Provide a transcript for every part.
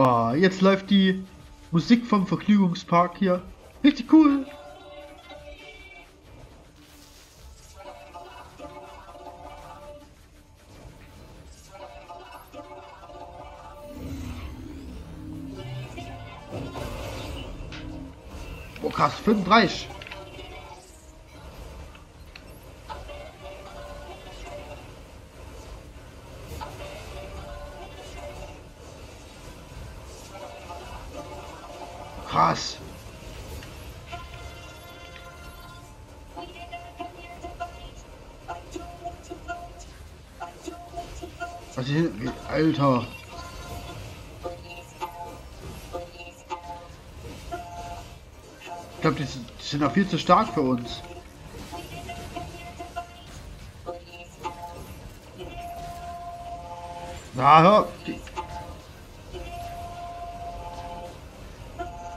Oh, jetzt läuft die Musik vom Vergnügungspark hier. Richtig cool. Oh krass, 35. die, sind- auch viel zu stark für uns. Na, hör. Die...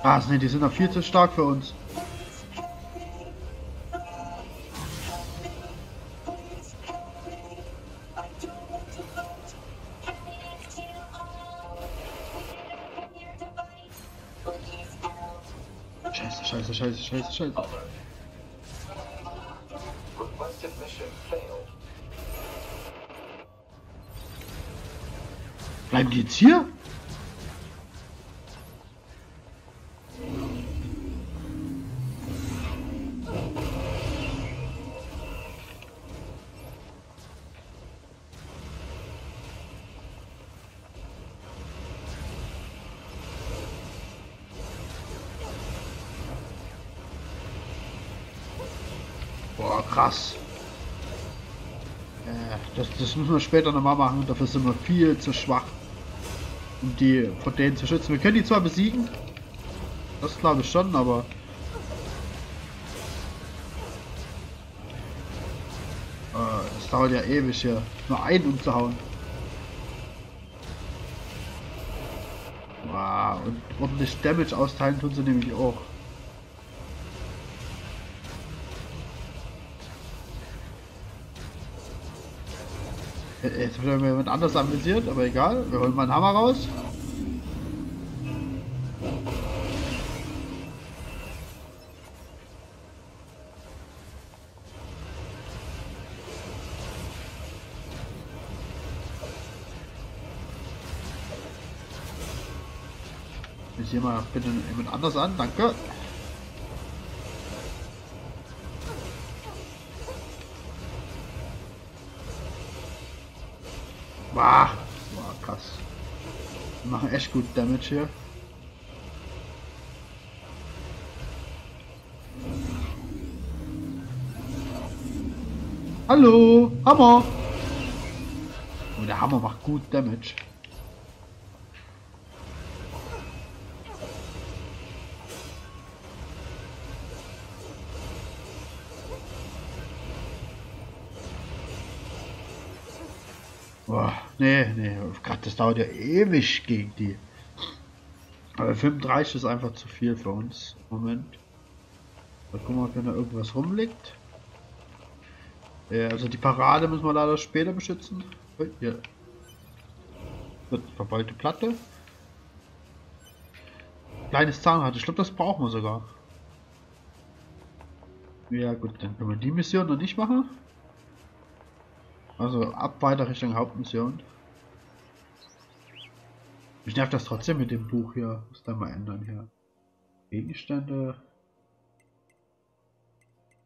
Was? Ne, die sind noch viel zu stark für uns. Scheiße, scheiße. Requested. Bleiben die jetzt hier? Müssen wir später nochmal machen. Dafür sind wir viel zu schwach, um die von denen zu schützen. Wir können die zwar besiegen. Das glaube ich schon, aber... Äh, das dauert ja ewig hier. Nur einen umzuhauen. Wow, und ordentlich Damage austeilen tun sie nämlich auch. Jetzt wird mir jemand anders amüsiert, aber egal. Wir holen mal einen Hammer raus. Ich sehe mal bitte jemand anders an, danke. Echt gut Damage hier. Hallo, Hammer! Oh, der Hammer macht gut Damage. Boah, nee, nee, Gott, das dauert ja ewig gegen die. Aber 35 ist einfach zu viel für uns Moment. Mal gucken, ob da irgendwas rumliegt. Ja, also die Parade müssen wir leider später beschützen. Wird verbeulte Platte. Kleines Zahnrad, ich glaube das brauchen wir sogar. Ja gut, dann können wir die Mission noch nicht machen. Also ab weiter Richtung Hauptmission. Ich nervt das trotzdem mit dem Buch hier. Muss da mal ändern hier. Gegenstände.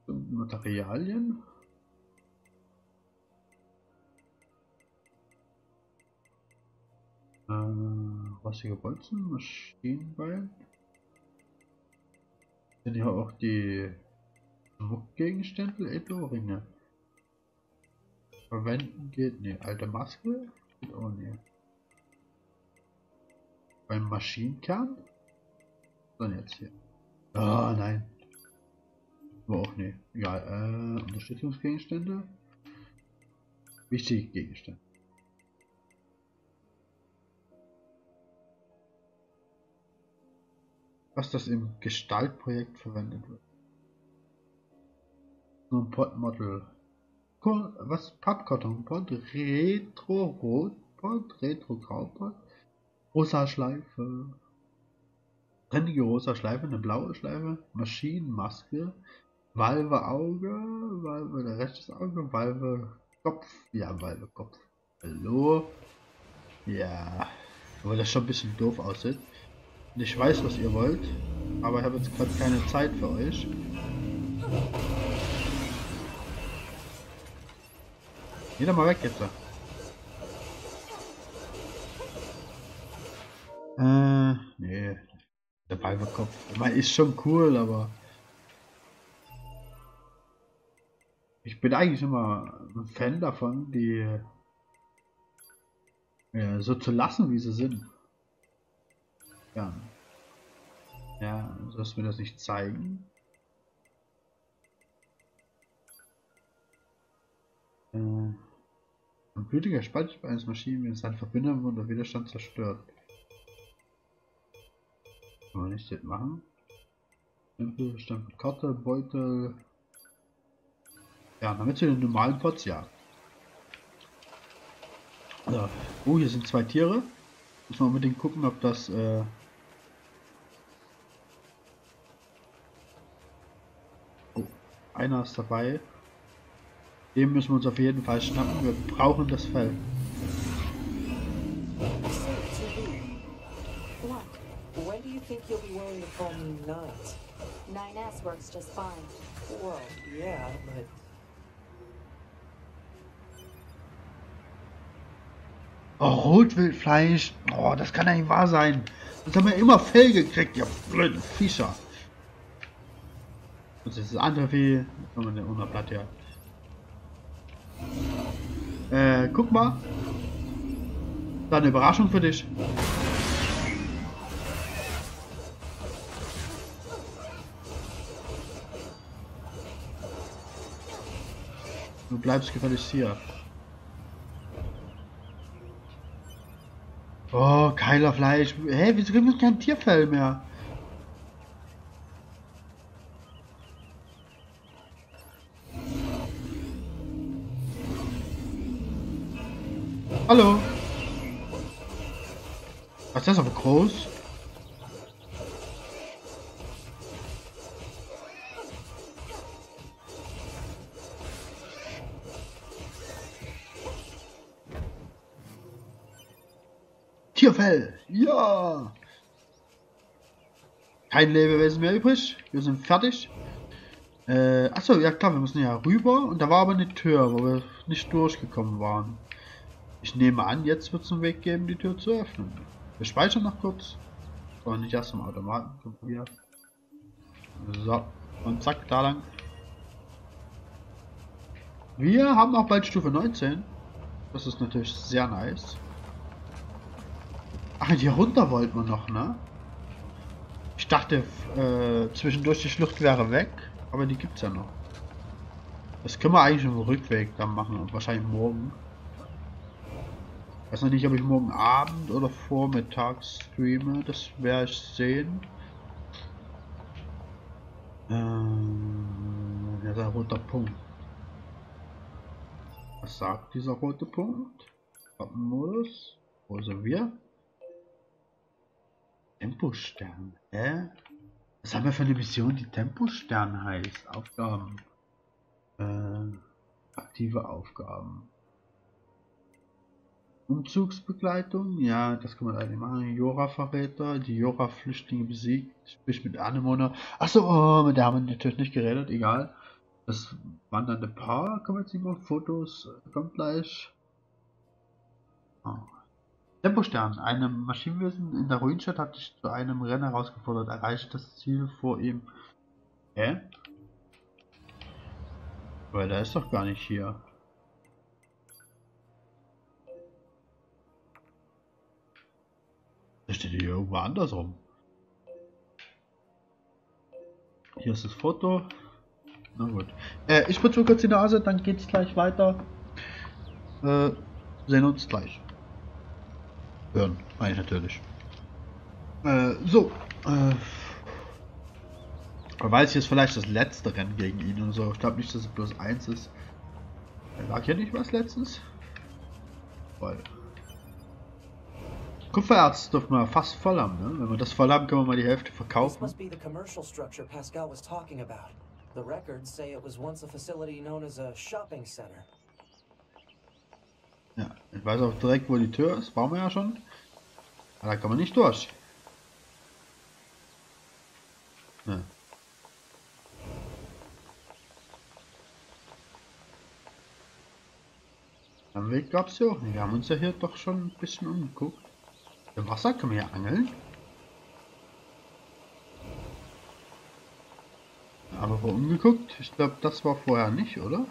Materialien. Äh, rostige Bolzen, Maschinenbein. Sind hier auch die Schmuckgegenstände, Edelringe. Verwenden geht, ne, alte Maske? Geht auch ne. Beim Maschinenkern? Dann jetzt hier. Ah, nein. War auch ne. Egal, äh, Unterstützungsgegenstände. Wichtige Gegenstände. Was das im Gestaltprojekt verwendet wird. So ein Podmodel. Was? Pappkarton, Pod, Retro Rot, Pod, Retro Graupod, Rosa Schleife. Trendige rosa Schleife, eine blaue Schleife, Maschinenmaske, Valve Auge, Valve der rechtes Auge, Valve Kopf. Ja, Valve Kopf. Hallo. Ja, aber das schon ein bisschen doof aussieht. Ich weiß, was ihr wollt, aber ich habe jetzt gerade keine Zeit für euch. Geh doch mal weg jetzt. Äh, nee. Der Balverkopf. Ich meine, ist schon cool, aber. Ich bin eigentlich immer ein Fan davon, die ja, so zu lassen, wie sie sind. Ja. Ja, sollst mir das nicht zeigen? Äh, ein blutiger Spalt eines Maschinen, wenn seine Verbindung unter Widerstand zerstört. Kann man nicht das machen? Stempel, Stempel, Karte, Beutel. Ja, damit zu den normalen Pots, ja. So. Oh, hier sind zwei Tiere. Muss man unbedingt gucken, ob das äh oh, einer ist dabei. Den müssen wir uns auf jeden Fall schnappen. Wir brauchen das Fell. When do you think you'll be willing to call me nuts? 9S works just fine. Well, yeah, but Oh, Rotwildfleisch. Oh, das kann ja nicht wahr sein. Das haben wir immer Fell gekriegt, ihr blöden Viecher. Das ist das andere Vieh. Oh, der Blatt ja. Äh, guck mal. Da eine Überraschung für dich. Du bleibst gefälligst hier. Oh, Keiler Fleisch. Hä, hey, wieso gibt es kein Tierfell mehr? Das aber groß? Tierfell. Ja. Kein Lebewesen mehr übrig. Wir sind fertig. Äh, achso, ja klar, wir müssen ja rüber. Und da war aber eine Tür, wo wir nicht durchgekommen waren. Ich nehme an, jetzt wird es einen Weg geben, die Tür zu öffnen. Wir speichern noch kurz. Und nicht erst im Automaten. Hier. So. Und zack, da lang. Wir haben auch bald Stufe 19. Das ist natürlich sehr nice. Ach, hier runter wollten wir noch, ne? Ich dachte, äh, zwischendurch die Schlucht wäre weg, aber die gibt's ja noch. Das können wir eigentlich im Rückweg dann machen, wahrscheinlich morgen. Weiß noch nicht, ob ich morgen Abend oder vormittags streame, das werde ich sehen. Ähm, ja, der rote Punkt. Was sagt dieser rote Punkt? Modus. Wo sind wir? Tempostern. Hä? Was haben wir für eine Mission, die Tempostern heißt? Aufgaben. Äh, aktive Aufgaben. Umzugsbegleitung, ja, das kann man eigentlich machen. Jora-Verräter, die Jora-Flüchtlinge besiegt, sprich mit Anemona. Achso, oh, mit der haben wir natürlich nicht geredet, egal. Das waren dann paar, kann man jetzt mal Fotos, kommt gleich. Oh. Tempostern. Einem Maschinenwesen in der Ruinstadt hat dich zu einem Rennen herausgefordert. Erreicht das Ziel vor ihm. Hä? Weil der ist doch gar nicht hier. Steht hier irgendwo andersrum. Hier ist das Foto. Na gut. Äh, ich putze kurz die Nase, dann geht's gleich weiter. Äh, sehen uns gleich hören, meine ich natürlich. Äh, so, äh, weil es jetzt vielleicht das letzte Rennen gegen ihn und so. Ich glaube nicht, dass es bloß eins ist. Er lag ja nicht was letztens? Weil. Kupfererz dürfen wir fast voll haben, ne? Wenn wir das voll haben, können wir mal die Hälfte This verkaufen. must be the commercial structure Pascal was talking about. The records say it was once a facility known as a shopping center. Ja, ich weiß auch direkt, wo die Tür ist. Waren wir ja schon. Aber da kann man nicht durch. Ja. Am Weg gab es ja auch nicht. Wir haben uns ja hier doch schon ein bisschen umgeguckt. Im Wasser können wir hier angeln. Aber wo umgeguckt? Ich glaube, das war vorher nicht, oder?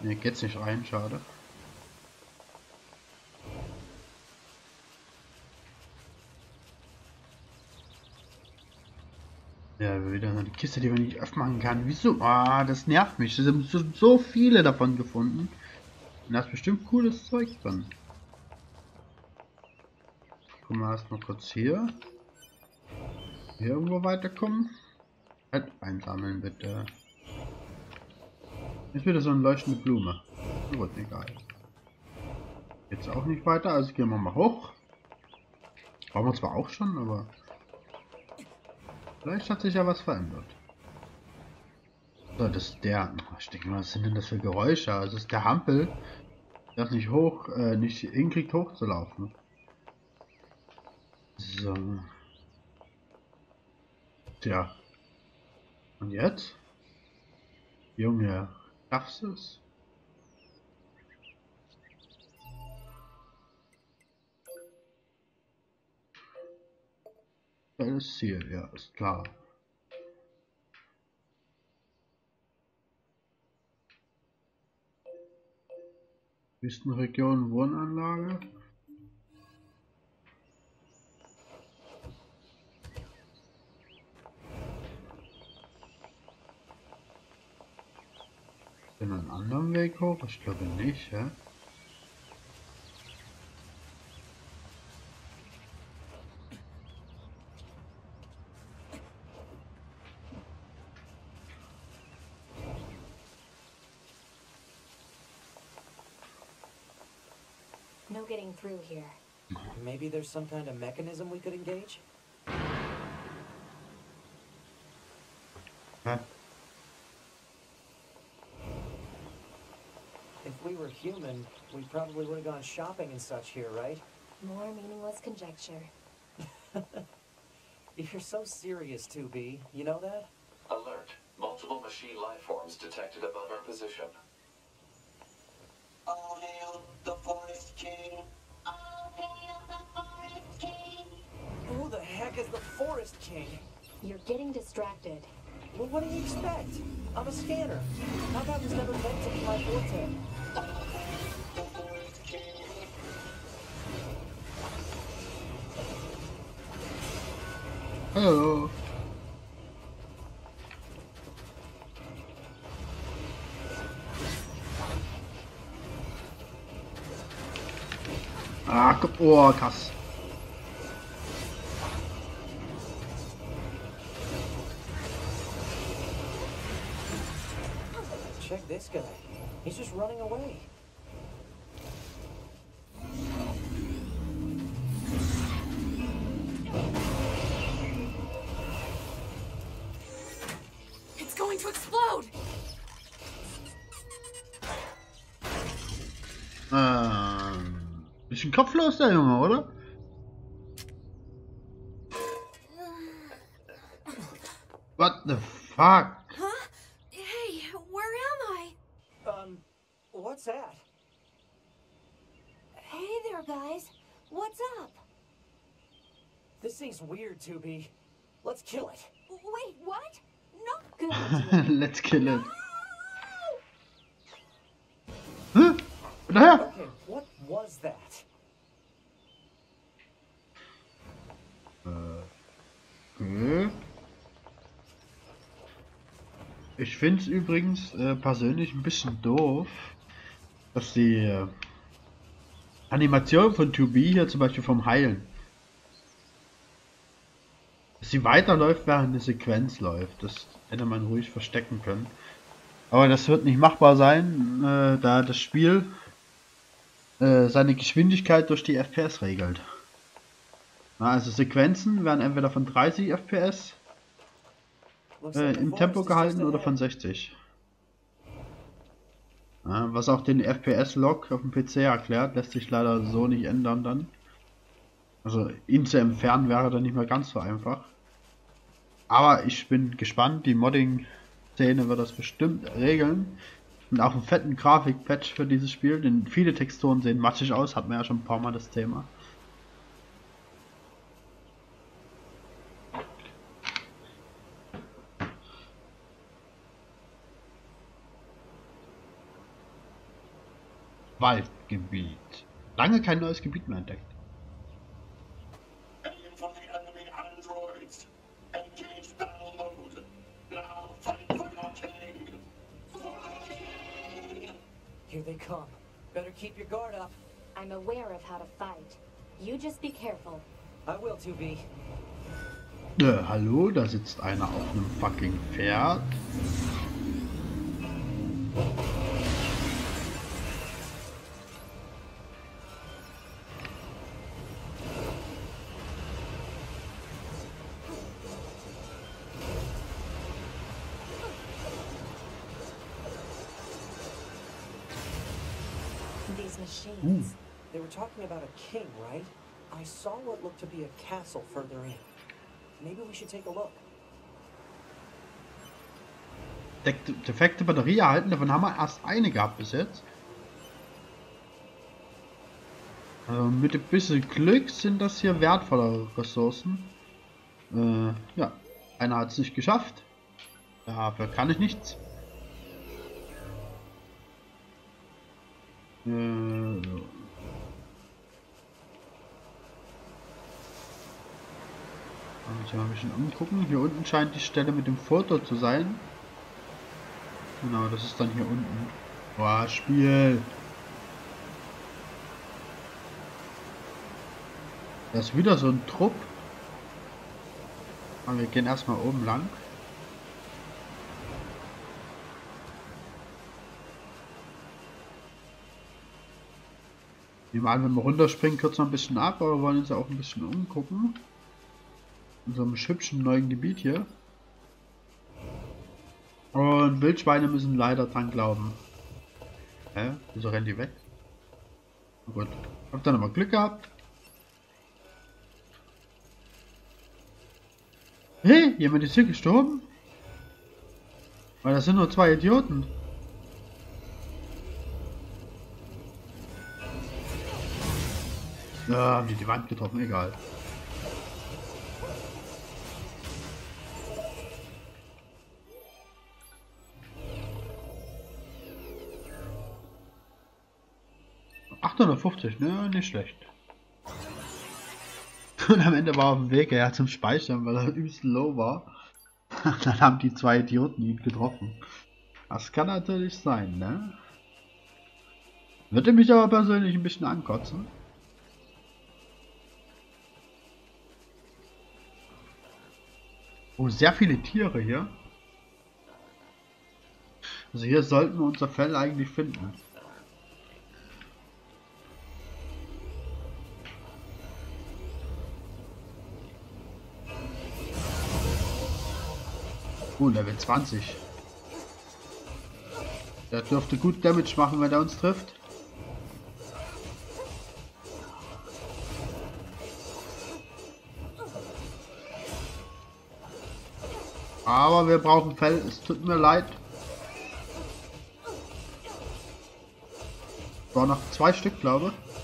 Ne, geht's nicht rein, schade. Ja, wieder eine Kiste, die man nicht öffnen kann. Wieso? Ah, das nervt mich. Es sind so, so viele davon gefunden. Und da ist bestimmt cooles Zeug drin. Gucken wir erstmal kurz hier. Hier irgendwo weiterkommen. Halt einsammeln bitte. Jetzt wieder so eine leuchtende Blume. Gut, egal. Jetzt auch nicht weiter, also gehen wir mal hoch. Brauchen wir zwar auch schon, aber vielleicht hat sich ja was verändert. So, das ist der. Ich denke mal, was sind denn das für Geräusche? Also ist der Hampel, der nicht hoch, äh, nicht hinkriegt hochzulaufen. So. Tja. Und jetzt? Junge, schaffst du es? Das Ziel, ja, ist klar. Wüstenregion Wohnanlage. Anderen Weg hoch? Ich glaube nicht, ja. No getting through here. Maybe there's some kind of mechanism we could engage? Hä? Human, we probably would have gone shopping and such here, right? More meaningless conjecture. If you're so serious, 2B. You know that? Alert. Multiple machine life forms detected above our position. All hail the Forest King. All hail the Forest King. Who the heck is the Forest King? You're getting distracted. Well, what do you expect? I'm a scanner. How about was never meant to be my forte? Hallo. Ah, guck, oh, krass. Kopflos der Junge, oder? What the fuck? Huh? Hey, where am I? Um, what's that? Hey there, guys. What's up? This thing's weird, 2B. Let's kill it. Wait, what? No. Good. Let's kill it. Hä? Daher? Okay, what was that? Okay. Ich finde es übrigens äh, persönlich ein bisschen doof, dass die äh, Animation von 2B hier zum Beispiel vom Heilen, dass sie weiterläuft, während eine Sequenz läuft. Das hätte man ruhig verstecken können. Aber das wird nicht machbar sein, äh, da das Spiel äh, seine Geschwindigkeit durch die FPS regelt. Na, also Sequenzen werden entweder von 30 FPS äh, im Tempo gehalten oder von 60. Ja, was auch den FPS-Log auf dem PC erklärt, lässt sich leider so nicht ändern dann. Also ihn zu entfernen wäre dann nicht mehr ganz so einfach. Aber ich bin gespannt, die Modding-Szene wird das bestimmt regeln. Und auch einen fetten Grafik-Patch für dieses Spiel, denn viele Texturen sehen matschig aus, hat man ja schon ein paar Mal das Thema. Waldgebiet. Lange kein neues Gebiet mehr entdeckt. Here they come. Better keep your guard up. I'm aware of how to fight. You just be careful. I will, 2B. Äh, hallo, da sitzt einer auf einem fucking Pferd. These machines. They were talking about a king, right? I saw what looked to be a castle further in. Maybe we should take a look. Dek- defekte Batterie erhalten, davon haben wir erst eine gehabt bis jetzt. Also mit ein bisschen Glück sind das hier wertvolle Ressourcen. Äh, ja, einer hat es nicht geschafft. Dafür kann ich nichts. Kann mich mal ein bisschen umgucken. Hier unten scheint die Stelle mit dem Foto zu sein. Genau, das ist dann hier unten. Boah, Spiel. Da ist wieder so ein Trupp. Aber wir gehen erstmal oben lang. Nehmen an, wenn wir runterspringen, kürzen wir ein bisschen ab, aber wir wollen uns ja auch ein bisschen umgucken. In so einem hübschen neuen Gebiet hier. Und Wildschweine müssen leider dran glauben. Hä? Wieso rennen die weg? Gut. Hab dann aber Glück gehabt. Hey, jemand ist hier gestorben? Weil das sind nur zwei Idioten. Ja, haben die die Wand getroffen, egal. ...850, ne? Nicht schlecht. Und am Ende war er auf dem Weg ja zum Speichern, weil er übelst low war. Dann haben die zwei Idioten ihn getroffen. Das kann natürlich sein, ne? Würde mich aber persönlich ein bisschen ankotzen. Oh, sehr viele Tiere hier. Also hier sollten wir unser Fell eigentlich finden. Oh, Level 20. Der dürfte gut Damage machen, wenn er uns trifft. Aber wir brauchen Fell, es tut mir leid. War noch zwei Stück, glaube ich.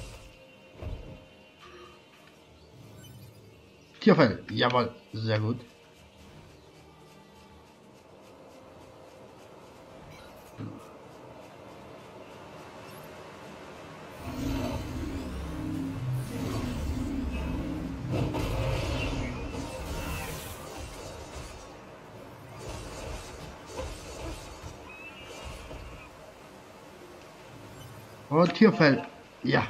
Tierfell, jawohl, sehr gut. Oh, Und hier fällt. Ja.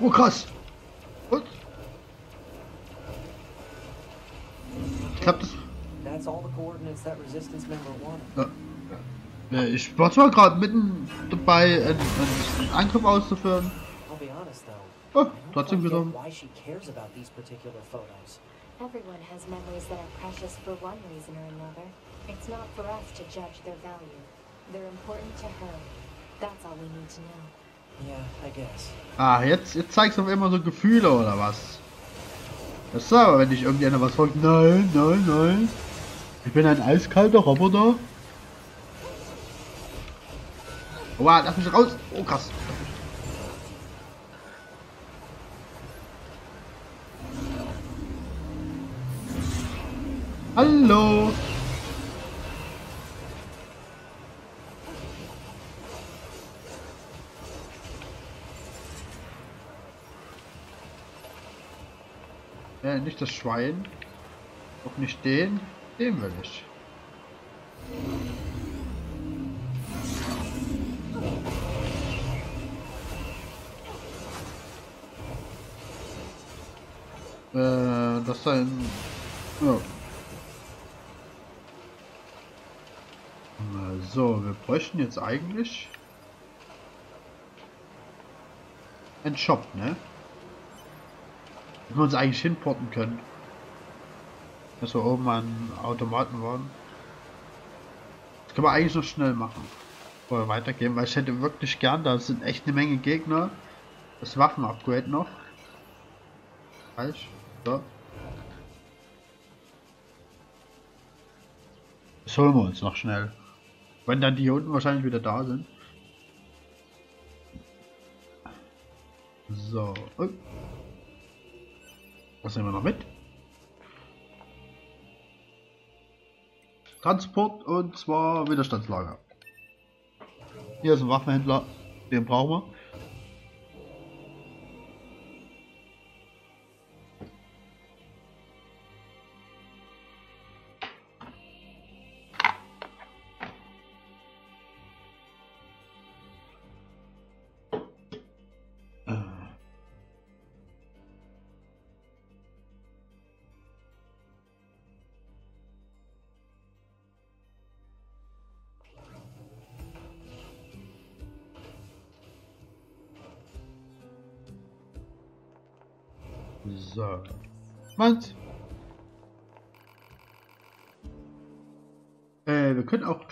Oh krass. Und? Ich glaube das. Ja. Äh, ich war zwar gerade mitten dabei, einen, einen Angriff auszuführen trotzdem genommen. why she cares about these particular photos. Everyone has memories that are precious for one reason or another. It's not for us to judge their value. They're important to her. That's all we need to know. Yeah, I guess. Ah, jetzt, jetzt zeigst du auf immer so Gefühle oder was? Das ist aber, wenn dich irgendjemand was fragt, nein, nein, nein. Ich bin ein eiskalter Roboter. Oh, lass mich raus. Oh, krass. Hallo. Äh, nicht das Schwein. Auch nicht den. Den will ich. Äh, das sein. Na, So, wir bräuchten jetzt eigentlich einen Shop, ne? Wo wir uns eigentlich hinporten können. Dass wir oben an Automaten waren. Das können wir eigentlich noch schnell machen. Bevor wir weitergehen, weil ich hätte wirklich gern, da sind echt eine Menge Gegner. Das Waffen-Upgrade noch. Falsch. So. Das holen wir uns noch schnell. Wenn dann die hier unten wahrscheinlich wieder da sind. So. Was nehmen wir noch mit? Transport und zwar Widerstandslager. Hier ist ein Waffenhändler, den brauchen wir.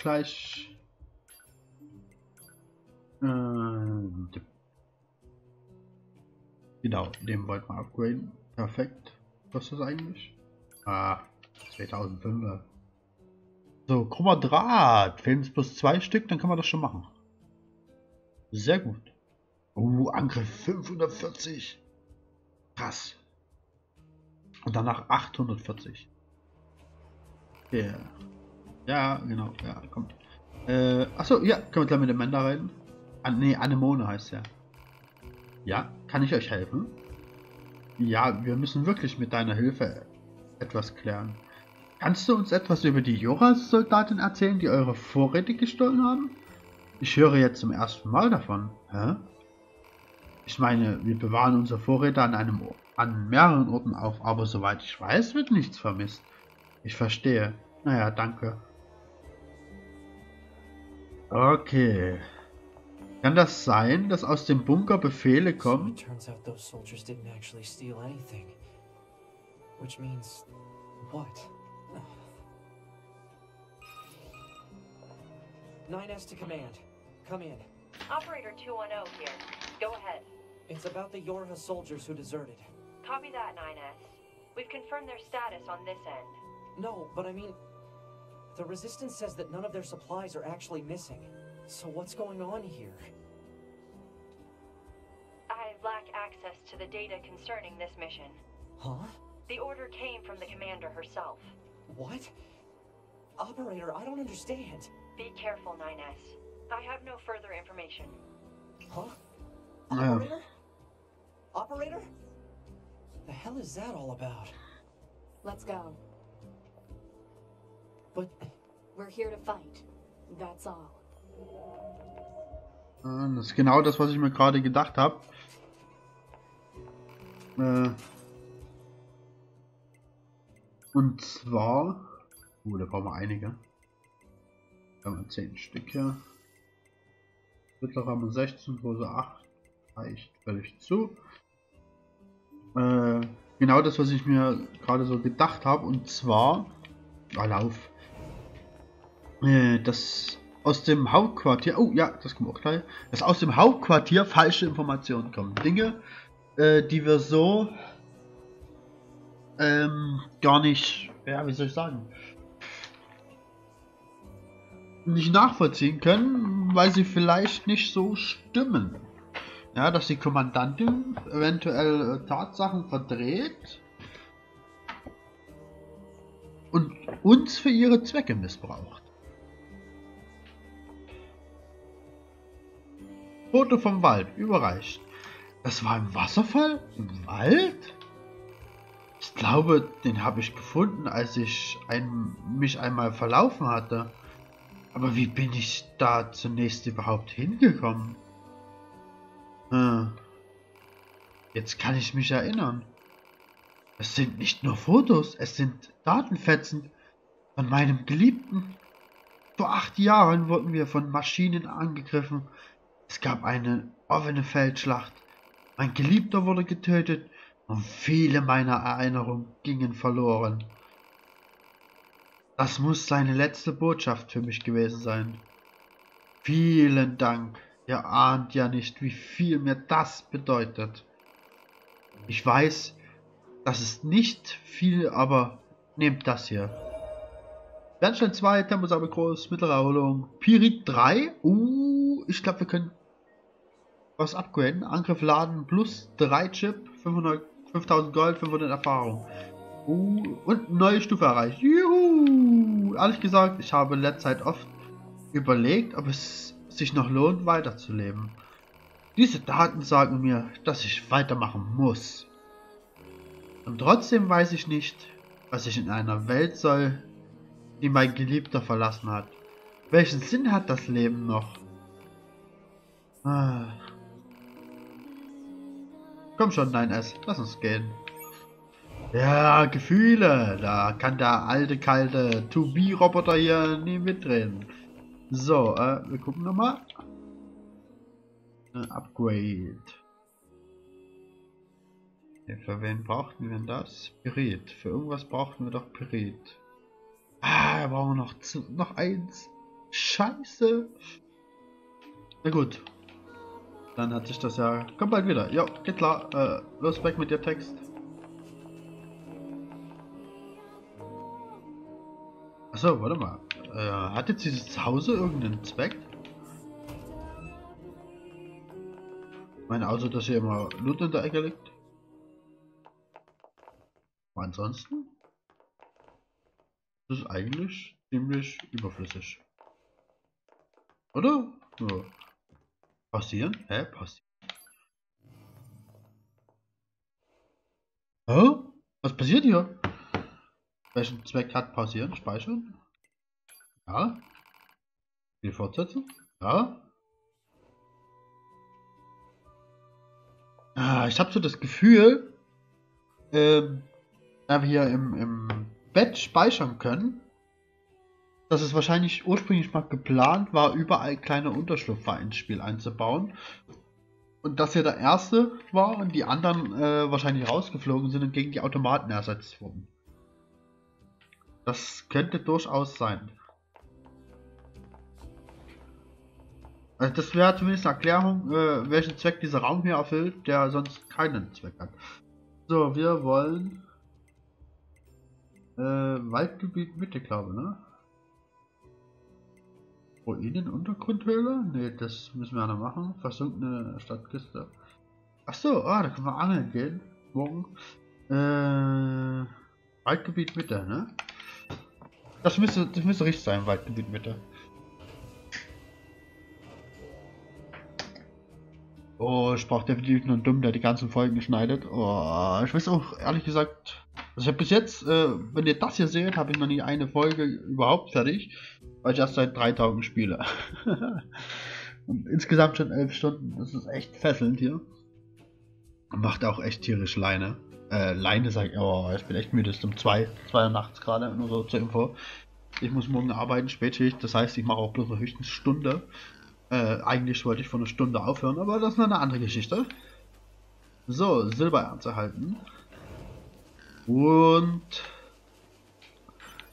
Gleich. Ähm, genau, den wollten wir upgraden. Perfekt. Was ist das eigentlich? Ah, 2005. So, Quadrat. Fehlen uns bloß zwei Stück, dann kann man das schon machen. Sehr gut. Oh, Angriff 540. Krass. Und danach 840. Okay. Ja, genau, ja, kommt. Äh, achso, ja, können wir gleich mit Mender reden? An, nee, Anemone heißt er. Ja, kann ich euch helfen? Ja, wir müssen wirklich mit deiner Hilfe etwas klären. Kannst du uns etwas über die Joras-Soldaten erzählen, die eure Vorräte gestohlen haben? Ich höre jetzt zum ersten Mal davon. Hä? Ich meine, wir bewahren unsere Vorräte an einem an mehreren Orten auf, aber soweit ich weiß, wird nichts vermisst. Ich verstehe. Naja, danke. Okay. Kann das sein, dass aus dem Bunker Befehle So kommen? it turns out those soldiers didn't actually steal anything. Which means what? 9S to command. Come in. Operator 210 here. Go ahead. It's about the Yorha soldiers who deserted. Copy that, 9S. We've confirmed their status on this end. No, but I mean, the Resistance says that none of their supplies are actually missing. So what's going on here? I lack access to the data concerning this mission. Huh? The order came from the commander herself. What? Operator, I don't understand. Be careful, 9S. I have no further information. Huh? Operator? Operator? The hell is that all about? Let's go. But We're here to fight. That's all. Äh, Das ist genau das, was ich mir gerade gedacht habe. Äh. Und zwar. Uh, da brauchen wir einige. Da haben wir 10 Stück hier. Mittlere haben wir 16, große 8. Reicht völlig zu. Äh, genau das, was ich mir gerade so gedacht habe. Und zwar. Ah, lauf. Äh, das aus dem Hauptquartier. Oh ja, das kommt auch gleich. Dass aus dem Hauptquartier falsche Informationen kommen. Dinge, äh, die wir so ähm, gar nicht, ja, wie soll ich sagen, nicht nachvollziehen können, weil sie vielleicht nicht so stimmen. Ja, dass die Kommandantin eventuell äh, Tatsachen verdreht und uns für ihre Zwecke missbraucht. Foto vom Wald, überreicht. Das war im Wasserfall? Im Wald? Ich glaube, den habe ich gefunden, als ich ein, mich einmal verlaufen hatte. Aber wie bin ich da zunächst überhaupt hingekommen? Hm. Jetzt kann ich mich erinnern. Es sind nicht nur Fotos, es sind Datenfetzen von meinem Geliebten. Vor acht Jahren wurden wir von Maschinen angegriffen. Es gab eine offene Feldschlacht. Mein Geliebter wurde getötet und viele meiner Erinnerungen gingen verloren. Das muss seine letzte Botschaft für mich gewesen sein. Vielen Dank. Ihr ahnt ja nicht, wie viel mir das bedeutet. Ich weiß, das ist nicht viel, aber nehmt das hier. Bernstein 2, Temposabe groß, mittlere Erholung. Pirit 3. Uh, ich glaube, wir können was upgraden. Angriff laden plus 3 Chip, 500, 5000 Gold, 500 Erfahrung. Uh, und neue Stufe erreicht. Juhu! Ehrlich gesagt, ich habe in letzter Zeit oft überlegt, ob es sich noch lohnt, weiterzuleben. Diese Daten sagen mir, dass ich weitermachen muss. Und trotzdem weiß ich nicht, was ich in einer Welt soll, die mein Geliebter verlassen hat. Welchen Sinn hat das Leben noch? Ah. Komm schon, 9S, lass uns gehen. Ja, Gefühle. Da kann der alte, kalte 2B-Roboter hier nie mitreden. So, äh, wir gucken nochmal. Äh, Upgrade. Für wen brauchten wir denn das? Pirit. Für irgendwas brauchten wir doch Pirit. Ah, da brauchen wir noch, noch eins. Scheiße. Na gut. Dann hat sich das ja... Kommt bald wieder. Ja, geht klar. Äh, los, weg mit dir Text. Achso, warte mal. Äh, hat jetzt dieses Zuhause irgendeinen Zweck? Mein Auto, dass hier immer Loot in der Ecke liegt? Ansonsten? Das ist eigentlich ziemlich überflüssig. Oder? Ja. Passieren? Hä? Passieren? Hä? Was passiert hier? Welchen Zweck hat pausieren? Speichern? Ja. Spiel fortsetzen? Ja. Ah, ich habe so das Gefühl, ähm, wir hier im, im Bett speichern können, dass es wahrscheinlich ursprünglich mal geplant war, überall kleine Unterschlupfer ins Spiel einzubauen. Und dass hier der erste war und die anderen äh, wahrscheinlich rausgeflogen sind und gegen die Automaten ersetzt wurden. Das könnte durchaus sein. Also das wäre zumindest eine Erklärung, äh, welchen Zweck dieser Raum hier erfüllt, der sonst keinen Zweck hat. So, wir wollen äh, Waldgebiet Mitte, glaube ne? Ruinen Untergrundhöhle? Ne, das müssen wir noch machen. Versunkene Stadtkiste. Ach so, ah, da können wir angeln gehen. Morgen. Äh, Waldgebiet Mitte, ne? Das müsste, das müsste richtig sein, Waldgebiet Mitte. Oh, ich brauche definitiv nur einen Dumm, der die ganzen Folgen schneidet. Oh, ich weiß auch, ehrlich gesagt, also ich habe bis jetzt, äh, wenn ihr das hier seht, habe ich noch nie eine Folge überhaupt fertig, weil ich erst seit drei Tagen spiele. Insgesamt schon elf Stunden, das ist echt fesselnd hier. Macht auch echt tierisch Leine. Äh, Leine sag ich, oh, ich bin echt müde, es ist um 2, 2 Uhr nachts gerade, nur so zur Info. Ich muss morgen arbeiten, Spätschicht, das heißt, ich mache auch bloß eine höchstens Stunde. Äh, eigentlich wollte ich vor einer Stunde aufhören, aber das ist eine andere Geschichte. So, Silberernst erhalten. Und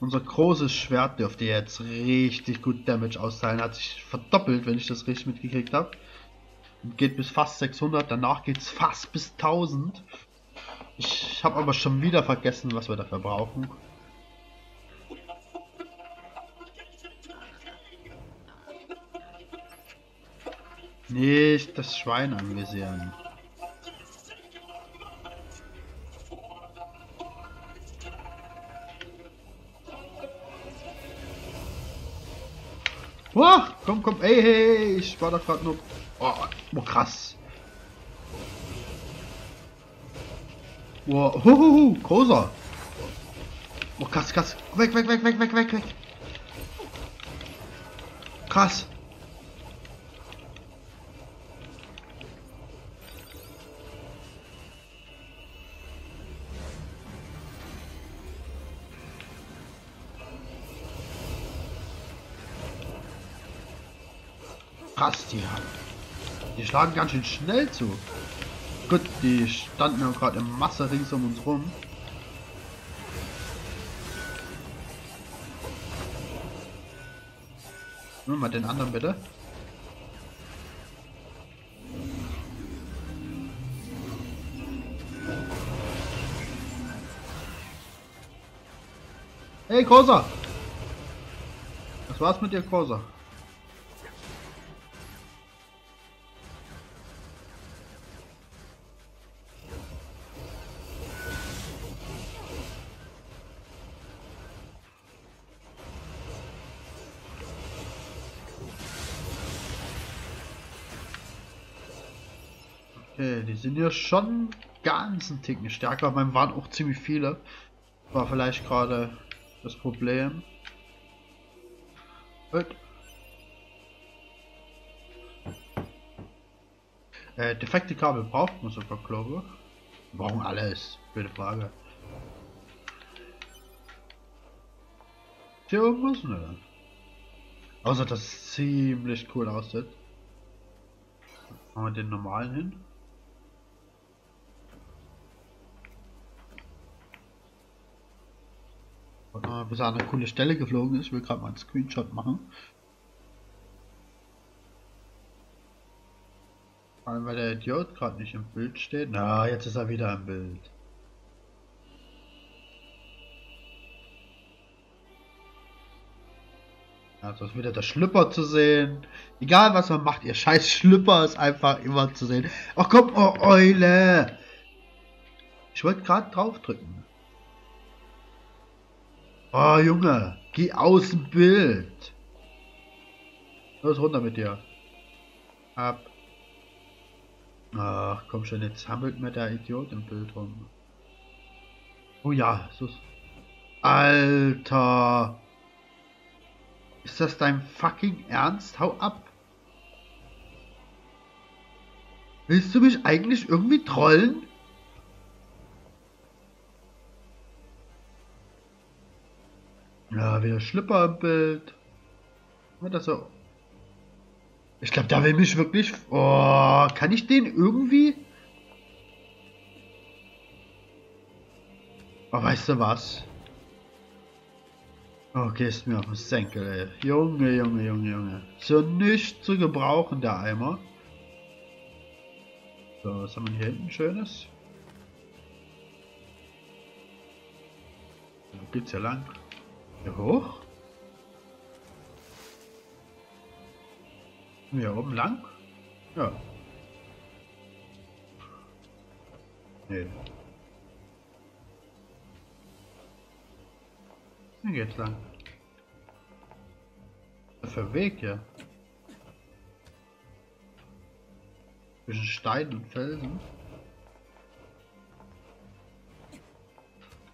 unser großes Schwert dürfte jetzt richtig gut Damage austeilen. Hat sich verdoppelt, wenn ich das richtig mitgekriegt habe. Geht bis fast 600, danach geht es fast bis 1000. Ich habe aber schon wieder vergessen, was wir dafür brauchen. Nicht das Schwein anvisieren. Oh, komm, komm, ey, hey, ich war da gerade nur. Oh, oh, krass. Wow, huhuhu, großer. Oh, krass, krass. Weg, weg, weg, weg, weg, weg, weg. Krass. Die haben. Die schlagen ganz schön schnell zu. Gut, die standen ja gerade in Masse rings um uns rum. Nur mal den anderen bitte. Hey, Großer! Was war's mit dir, Großer? Sind ja schon ganz ein Ticken stärker. Beim waren auch ziemlich viele. War vielleicht gerade das Problem. Gut. Äh, defekte Kabel braucht man sogar, glaube ich. Brauchen alles. Blöde Frage. Hier irgendwas? Ne. Außer dass es ziemlich cool aussieht. Machen wir den normalen hin. Äh, bis er an eine coole Stelle geflogen ist. Ich will gerade mal einen Screenshot machen. Vor allem, weil der Idiot gerade nicht im Bild steht. Na, jetzt ist er wieder im Bild. Also ist wieder der Schlüpper zu sehen. Egal was man macht, ihr scheiß Schlüpper ist einfach immer zu sehen. Ach komm, oh Eule! Ich wollte gerade draufdrücken. Oh, Junge, geh aus dem Bild. Los, runter mit dir. Ab. Ach, komm schon, jetzt hammelt mir der Idiot im Bild rum. Oh ja, so. Alter. Ist das dein fucking Ernst? Hau ab. Willst du mich eigentlich irgendwie trollen? Ja, wieder Schlipper im Bild. Das so? Ich glaube, da will mich wirklich. Oh, kann ich den irgendwie? Oh, weißt du was? Oh, gehst mir auf den Senkel, ey. Junge, Junge, Junge, Junge. So nicht zu gebrauchen, der Eimer. So, was haben wir hier hinten Schönes? Wo geht's ja lang? Hier hoch? Hier oben lang? Ja. Nee. Hier geht's lang. Für Weg hier? Zwischen Stein und Felsen.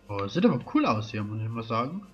Oh, sieht aber cool aus hier, muss ich mal sagen.